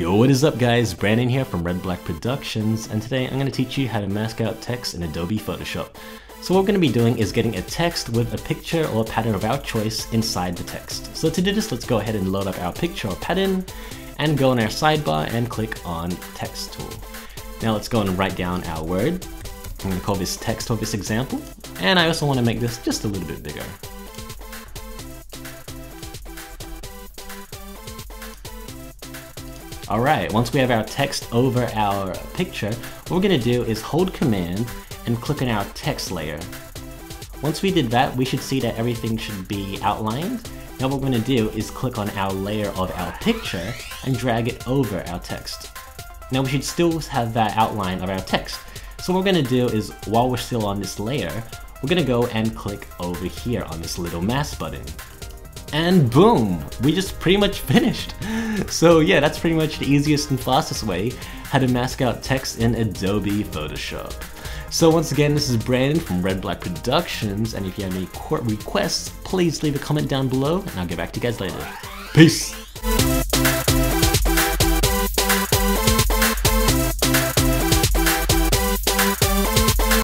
is up guys, Brandon here from Red Black Productions and today I'm going to teach you how to mask out text in Adobe Photoshop. So what we're going to be doing is getting a text with a picture or a pattern of our choice inside the text. So to do this, let's go ahead and load up our picture or pattern and go in our sidebar and click on text tool. Now let's go and write down our word. I'm going to call this text for this example and I also want to make this just a little bit bigger. Alright, once we have our text over our picture, what we're going to do is hold command and click on our text layer. Once we did that, we should see that everything should be outlined. Now what we're going to do is click on our layer of our picture and drag it over our text. Now we should still have that outline of our text. So what we're going to do is, while we're still on this layer, we're going to go and click over here on this little mask button. And boom, we just pretty much finished. So yeah, that's pretty much the easiest and fastest way how to mask out text in Adobe Photoshop. So once again, this is Brandon from Red Black Productions, and if you have any court requests, please leave a comment down below, and I'll get back to you guys later. Peace!